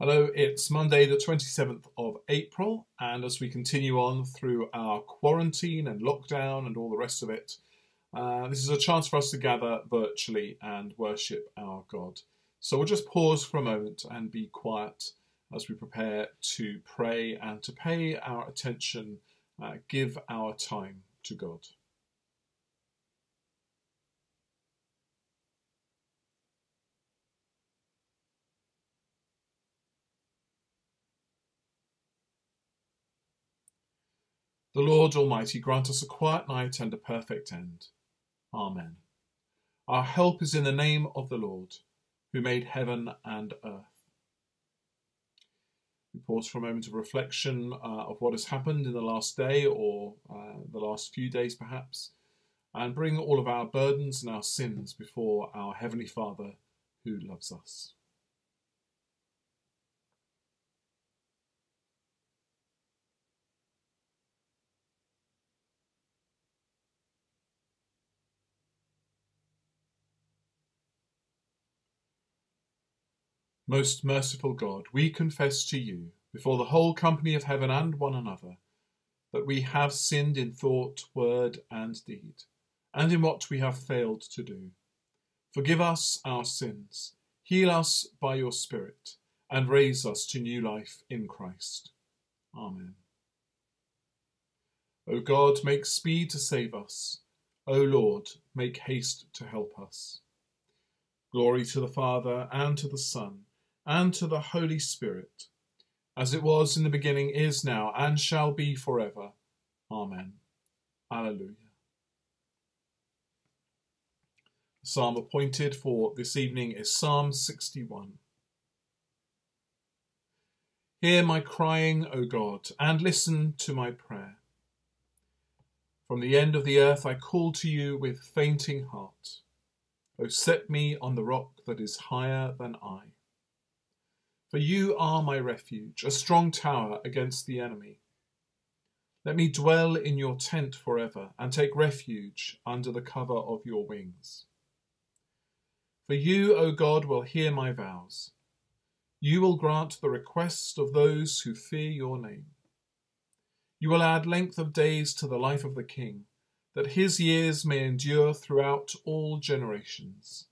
Hello, it's Monday, the 27th of April, and as we continue on through our quarantine and lockdown and all the rest of it, uh, this is a chance for us to gather virtually and worship our God. So we'll just pause for a moment and be quiet as we prepare to pray and to pay our attention, uh, give our time to God. The Lord Almighty grant us a quiet night and a perfect end. Amen. Our help is in the name of the Lord, who made heaven and earth. We pause for a moment of reflection uh, of what has happened in the last day or uh, the last few days perhaps, and bring all of our burdens and our sins before our Heavenly Father who loves us. Most merciful God, we confess to you, before the whole company of heaven and one another, that we have sinned in thought, word, and deed, and in what we have failed to do. Forgive us our sins, heal us by your Spirit, and raise us to new life in Christ. Amen. O God, make speed to save us. O Lord, make haste to help us. Glory to the Father, and to the Son, and to the Holy Spirit, as it was in the beginning, is now, and shall be forever. Amen. Alleluia. The psalm appointed for this evening is Psalm 61. Hear my crying, O God, and listen to my prayer. From the end of the earth I call to you with fainting heart. O set me on the rock that is higher than I. For you are my refuge, a strong tower against the enemy. Let me dwell in your tent forever, and take refuge under the cover of your wings. For you, O God, will hear my vows. You will grant the request of those who fear your name. You will add length of days to the life of the king, that his years may endure throughout all generations.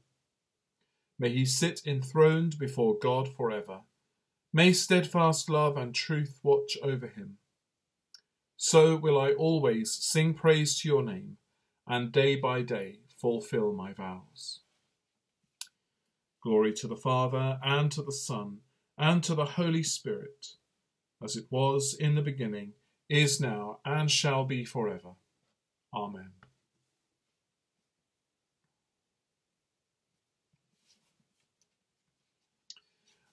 May he sit enthroned before God forever. May steadfast love and truth watch over him. So will I always sing praise to your name, and day by day fulfill my vows. Glory to the Father, and to the Son, and to the Holy Spirit, as it was in the beginning, is now, and shall be forever. Amen.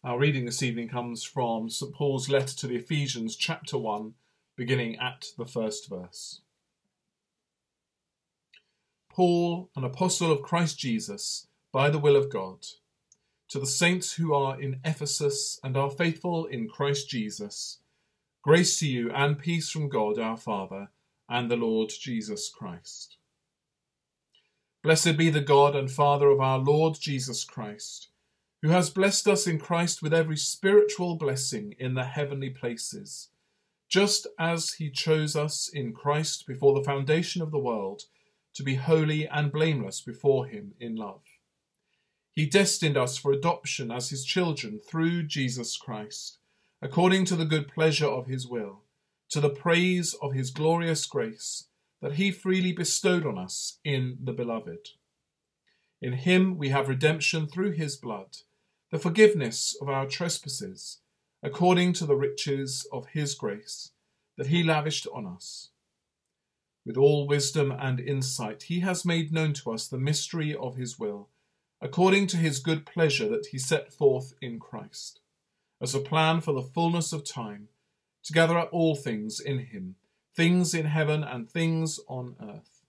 Our reading this evening comes from St. Paul's letter to the Ephesians, chapter 1, beginning at the first verse. Paul, an apostle of Christ Jesus, by the will of God, to the saints who are in Ephesus and are faithful in Christ Jesus, grace to you and peace from God our Father and the Lord Jesus Christ. Blessed be the God and Father of our Lord Jesus Christ who has blessed us in Christ with every spiritual blessing in the heavenly places, just as he chose us in Christ before the foundation of the world to be holy and blameless before him in love. He destined us for adoption as his children through Jesus Christ, according to the good pleasure of his will, to the praise of his glorious grace that he freely bestowed on us in the Beloved. In him we have redemption through his blood the forgiveness of our trespasses, according to the riches of his grace that he lavished on us. With all wisdom and insight, he has made known to us the mystery of his will, according to his good pleasure that he set forth in Christ, as a plan for the fullness of time, to gather up all things in him, things in heaven and things on earth.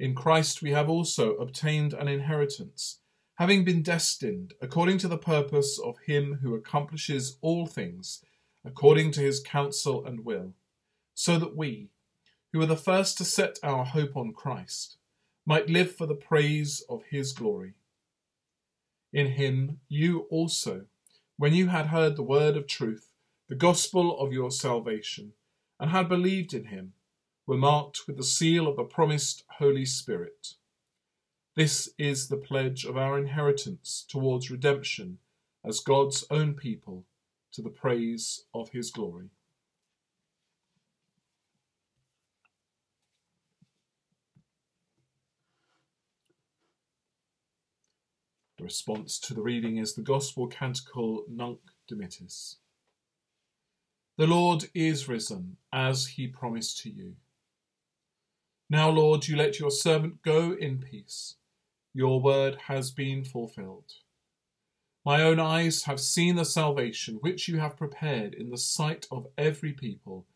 In Christ we have also obtained an inheritance having been destined according to the purpose of him who accomplishes all things according to his counsel and will, so that we, who are the first to set our hope on Christ, might live for the praise of his glory. In him you also, when you had heard the word of truth, the gospel of your salvation, and had believed in him, were marked with the seal of the promised Holy Spirit. This is the pledge of our inheritance towards redemption as God's own people to the praise of his glory. The response to the reading is the Gospel Canticle Nunc Dimittis. The Lord is risen, as he promised to you. Now, Lord, you let your servant go in peace. Your word has been fulfilled. My own eyes have seen the salvation which you have prepared in the sight of every people,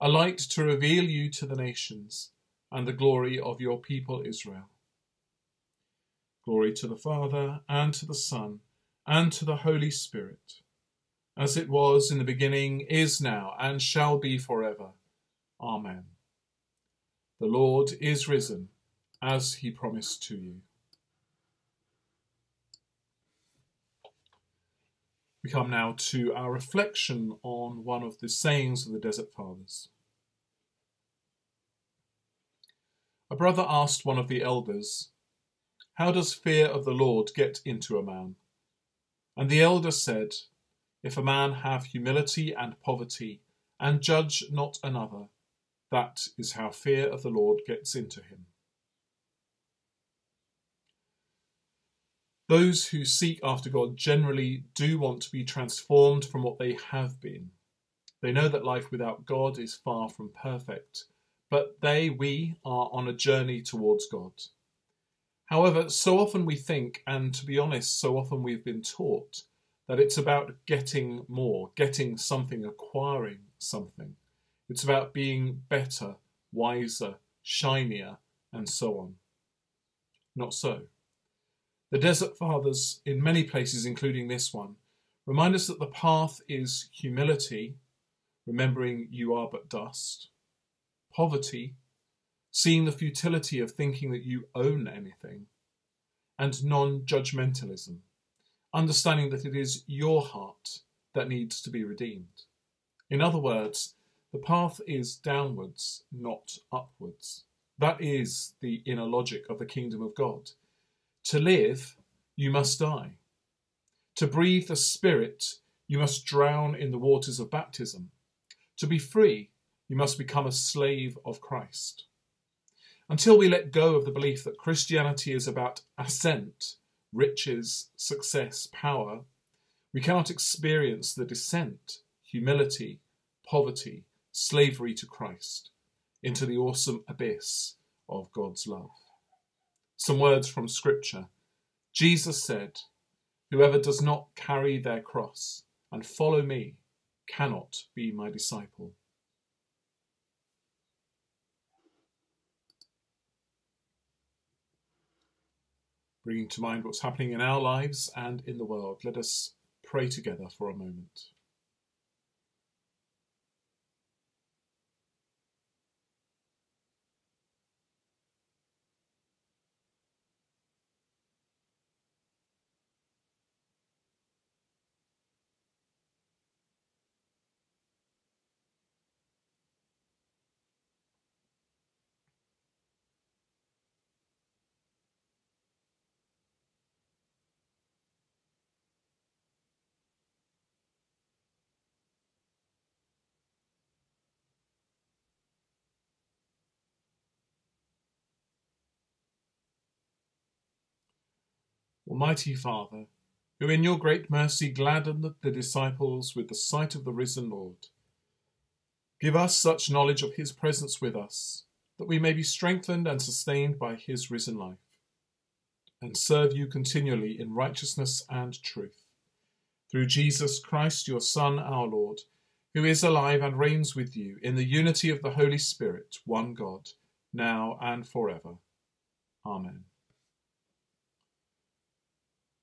a light to reveal you to the nations and the glory of your people Israel. Glory to the Father, and to the Son, and to the Holy Spirit, as it was in the beginning, is now, and shall be forever. Amen. The Lord is risen, as he promised to you. We come now to our reflection on one of the sayings of the Desert Fathers. A brother asked one of the elders, how does fear of the Lord get into a man? And the elder said, If a man have humility and poverty, and judge not another, that is how fear of the Lord gets into him. Those who seek after God generally do want to be transformed from what they have been. They know that life without God is far from perfect, but they, we, are on a journey towards God. However, so often we think, and to be honest, so often we've been taught, that it's about getting more, getting something, acquiring something. It's about being better, wiser, shinier, and so on. Not so. The Desert Fathers, in many places, including this one, remind us that the path is humility, remembering you are but dust, poverty, seeing the futility of thinking that you own anything, and non judgmentalism, understanding that it is your heart that needs to be redeemed. In other words, the path is downwards, not upwards. That is the inner logic of the kingdom of God. To live, you must die. To breathe the Spirit, you must drown in the waters of baptism. To be free, you must become a slave of Christ. Until we let go of the belief that Christianity is about ascent, riches, success, power, we cannot experience the descent, humility, poverty, slavery to Christ into the awesome abyss of God's love. Some words from Scripture. Jesus said, Whoever does not carry their cross and follow me cannot be my disciple. bringing to mind what's happening in our lives and in the world, let us pray together for a moment. Almighty Father, who in your great mercy gladdened the disciples with the sight of the risen Lord, give us such knowledge of his presence with us that we may be strengthened and sustained by his risen life, and serve you continually in righteousness and truth. Through Jesus Christ, your Son, our Lord, who is alive and reigns with you in the unity of the Holy Spirit, one God, now and forever. Amen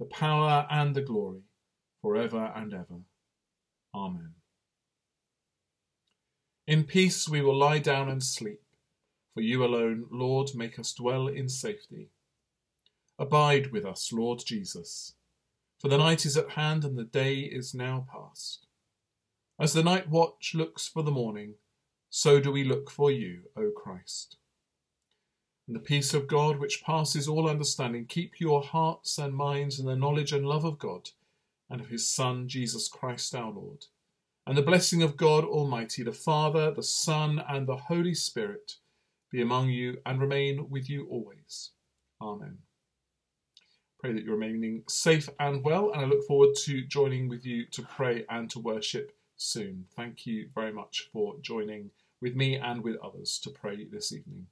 the power, and the glory, for ever and ever. Amen. In peace we will lie down and sleep, for you alone, Lord, make us dwell in safety. Abide with us, Lord Jesus for the night is at hand and the day is now past. As the night watch looks for the morning, so do we look for you, O Christ. And the peace of God, which passes all understanding, keep your hearts and minds in the knowledge and love of God and of his Son, Jesus Christ our Lord. And the blessing of God Almighty, the Father, the Son, and the Holy Spirit be among you and remain with you always. Amen. Pray that you're remaining safe and well, and I look forward to joining with you to pray and to worship soon. Thank you very much for joining with me and with others to pray this evening.